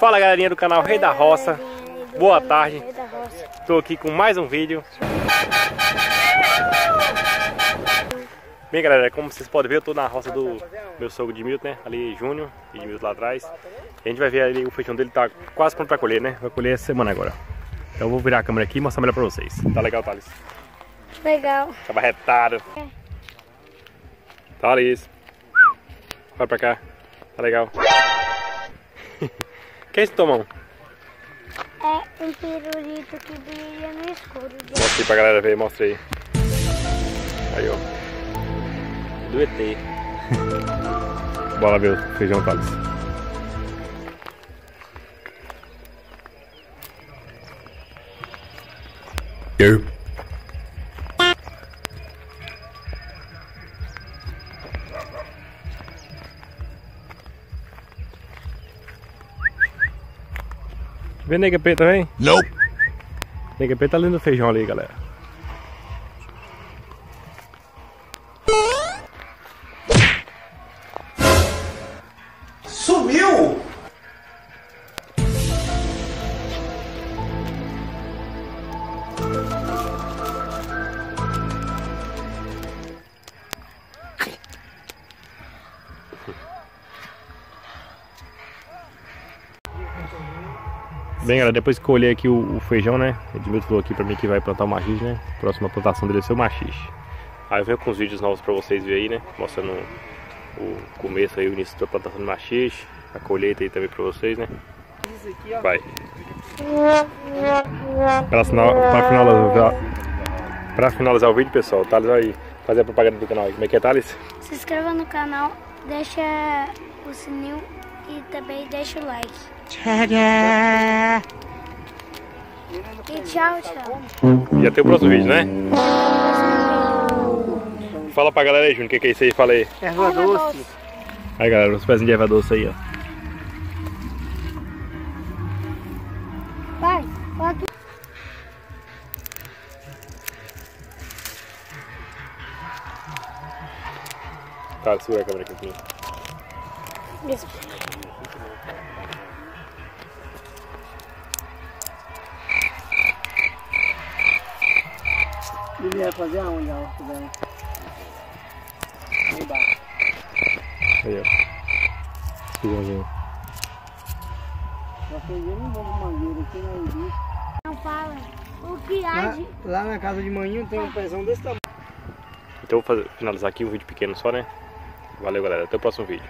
galerinha do canal Rei da Roça, boa tarde. Estou aqui com mais um vídeo. Bem galera, como vocês podem ver, eu estou na roça do meu sogro de Milton, né? Ali Júnior e de Milton lá atrás. A gente vai ver ali o feijão dele tá quase pronto para colher, né? Vai colher essa semana agora. Então eu vou virar a câmera aqui e mostrar melhor para vocês. Tá legal, Thales? Legal. Tá barretado. É. Thales. Vai pra cá. Tá legal. que é esse tomão? É um pirulito que brilha no escuro. Mostra aí pra galera ver, mostra aí. Aí, ó. Do ET. Bora ver o feijão Thales. Eu. Vê nega preta também? Nope. Nega preta tá no feijão ali, galera. Sumiu! Bem, galera, depois que eu olhei aqui o, o feijão, né? Edmilton falou aqui pra mim que vai plantar o machixe, né? Próxima plantação dele é ser o machixe. Aí eu venho com os vídeos novos pra vocês verem aí, né? Mostrando o começo aí, o início da plantação do machixe, a colheita aí também pra vocês, né? Vai. Pra, final, pra, finalizar, pra finalizar o vídeo, pessoal, Thales vai fazer a propaganda do canal aí. Como é que é, Thales? Se inscreva no canal, deixa o sininho e também deixa o like. E tchau, tchau. E até o próximo vídeo, né? Fala pra galera aí, Júnior, o que, que é isso aí? Fala aí. Erva doce. Aí, galera, os pezinhos de erva doce aí, ó. Vai, pode. Tá, segura a câmera aqui. Isso. Ele vai fazer aonde a horta dela? Aí embaixo. Aí, ó. Feijãozinho. Nós fizemos um bom mangueiro aqui na Iris. Não fala. O que Lá, age? lá na casa de manhã tem um pezão desse tamanho. Então eu vou fazer- finalizar aqui um vídeo pequeno só, né? Valeu, galera. Até o próximo vídeo.